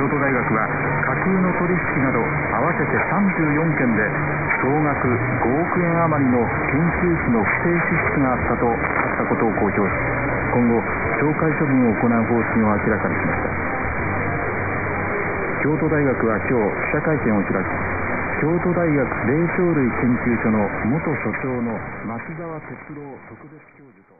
京都大学は架空の取引など合わせて34件で総額5億円余りの研究費の不正支出があったとあったことを公表し今後懲戒処分を行う方針を明らかにしました。京都大学は今日記者会見を開き京都大学霊長類研究所の元所長の松沢哲郎特別教授と